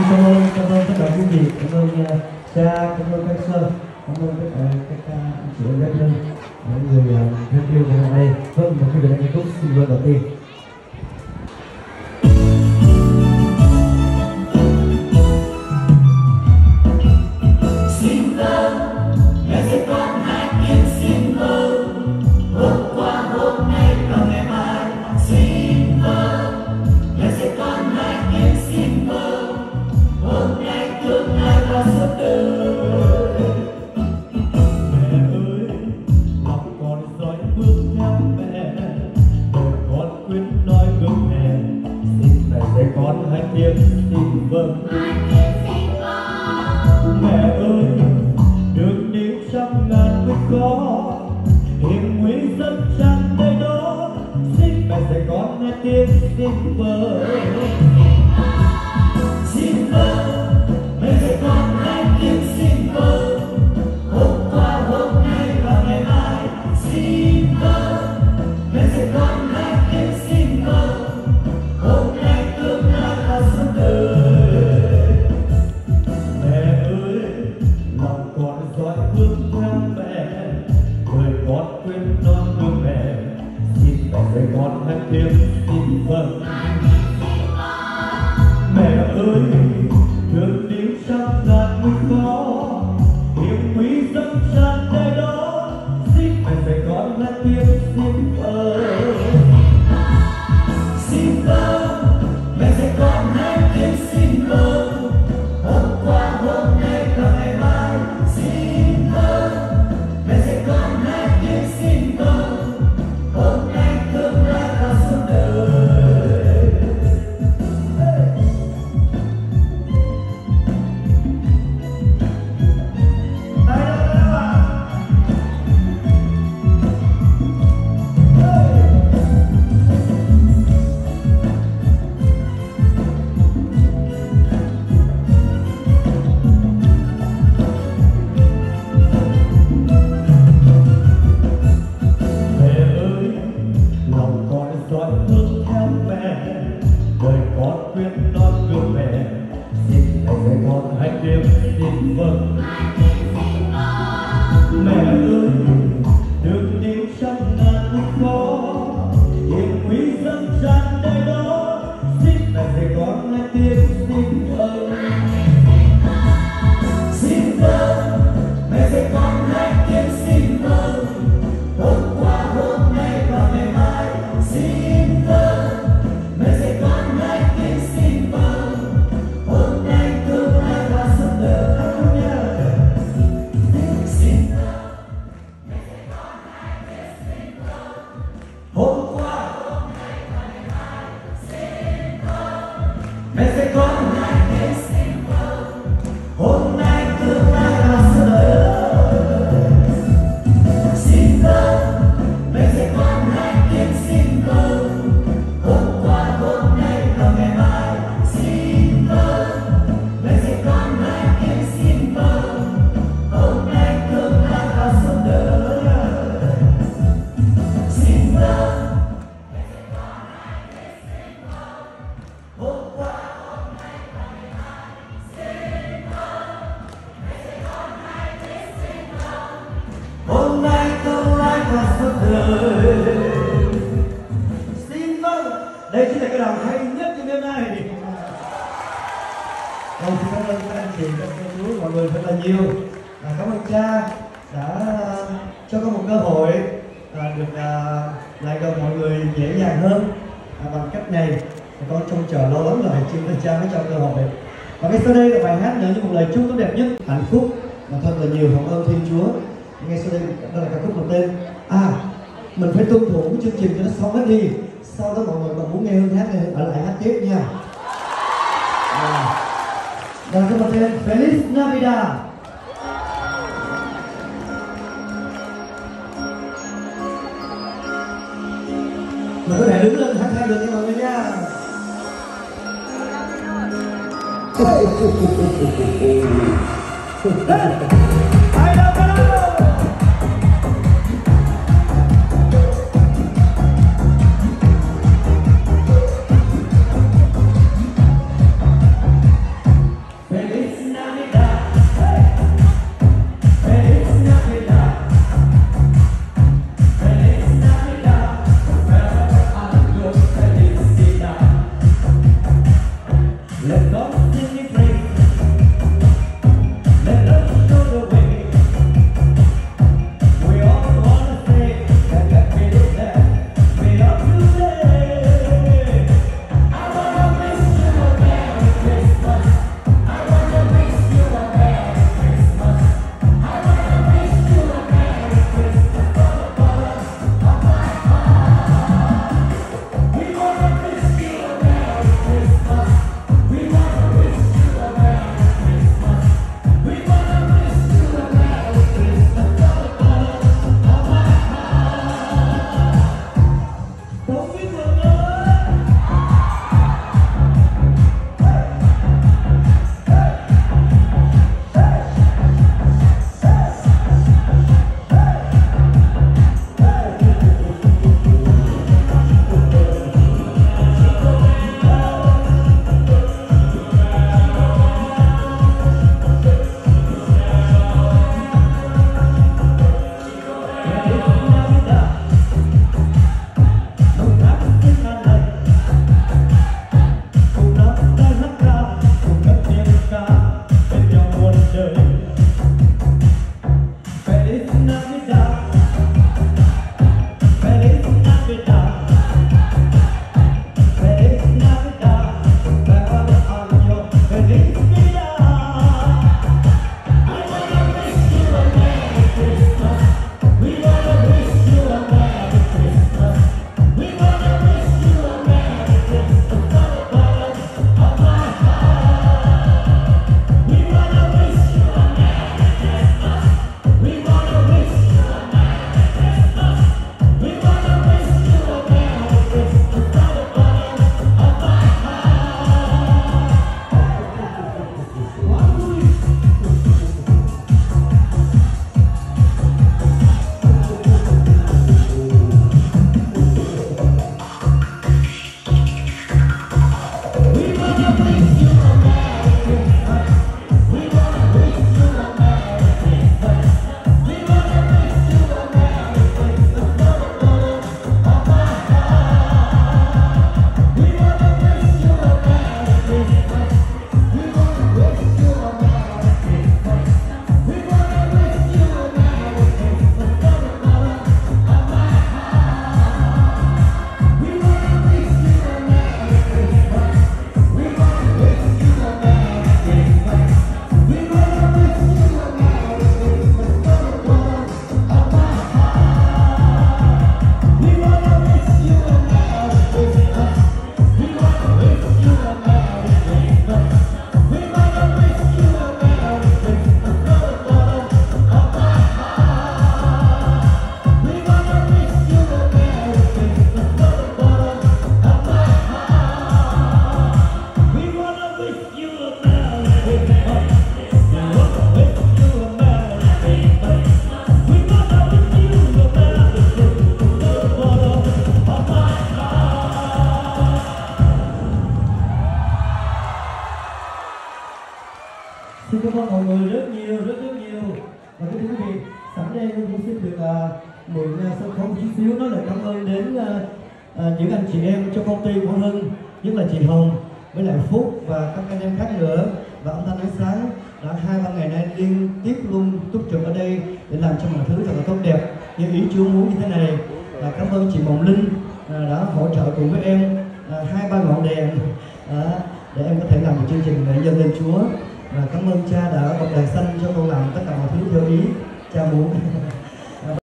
Xin cảm ơn, cảm ơn tất cả quý vị, cảm ơn uh, cha, cảm ơn các sơ, cảm ơn tất cả các uh, anh chị em những à, người uh, thân yêu ngày hôm nay. Vâng, một cái bài ca khúc xin vâng đầu tiên. Hai tiếng xin mẹ dạy con hai tiếng tin vâng. Mẹ ơi vâng mẹ dạy đời xin vâng đây chính là cái đoạn hay nhất trong đêm nay Vâng, xin cảm ơn các anh chị, các cô chú, mọi người rất là nhiều. À, cảm ơn cha đã cho con một cơ hội à, được à, lại gần mọi người dễ dàng hơn à, bằng cách này. Thì con trông chờ lâu lắm rồi, chưa thấy cha mới cho cơ hội. Và ngay sau đây là bài hát nữa như một lời chúc tốt đẹp nhất, hạnh phúc và thật là nhiều hồng ơn Thiên Chúa. Ngay sau đây đó là ca khúc có tên. À, mình phải tuân thủ cái chương trình cho nó xong hết đi. Sau đó mọi người còn muốn nghe hương hát này ở lại hát tiếp nha. À. Dan tên Feliz Navidad. Mình có thể đứng lên hát theo được nha mọi người nha. Hey! Hey! Hey! Hey! Hey! love in me break xin cảm ơn mọi người rất nhiều rất rất nhiều. Và kính thưa quý vị sẵn đây tôi cũng xin được uh, mượn uh, sân khấu một chút xíu. Nói lời cảm ơn đến uh, uh, những anh chị em trong công ty của Hưng nhất là chị Hồng với lại Phúc và các anh em khác nữa. Và ông thanh ánh sáng đã hai ba ngày nay liên tiếp luôn túc trực ở đây để làm cho mọi thứ thật là tốt đẹp. Như ý Chúa muốn như thế này là cảm ơn chị Mộng Linh à, đã hỗ trợ cùng với em hai ba ngọn đèn để em có thể làm một chương trình để dâng lên Chúa và cảm ơn cha đã bật đèn xanh cho con làm tất cả mọi thứ theo ý cha muốn.